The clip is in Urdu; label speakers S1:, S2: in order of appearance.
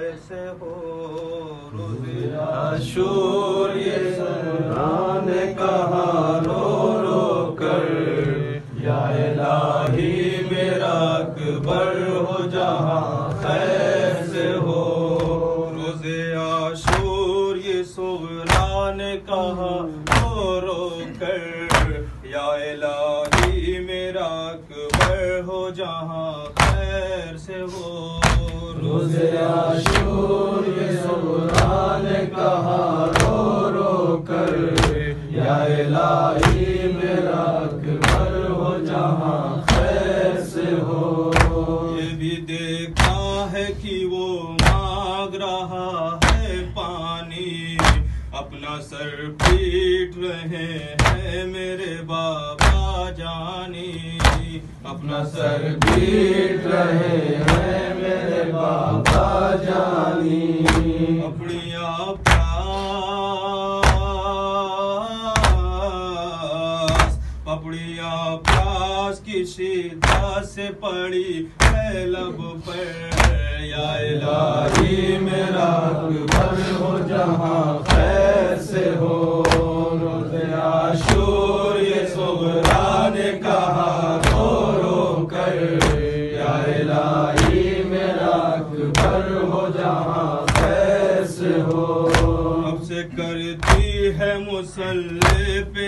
S1: کیسے ہو روز عاشور یہ سران کہا رو رو کر۔ یا الہی میرا اکبر ہو جہاں خیر سے ہو۔ روز عاشور یہ سغران کہا رو رو کر۔ یا الہی میرا اکبر ہو جہاں خیر سے ہو۔ روز عاشور کہا رو رو کر یا الہی میرا اکبر ہو جہاں خیر سے ہو۔ یہ بھی دیکھا ہے کہ وہ مانگ رہا ہے پانی۔ اپنا سر پیٹ رہے ہیں میرے بابا جانی۔ اپنا سر پیٹ رہے ہیں اپنی پیاس پپڑیاں پیاس سے پڑی ہے لب پر یا الہی میرا اکبر ہو جہاں خیر سے ہو روز عاشور جہاں خیس ہو۔ اب سے کرتی ہے مسلح پہ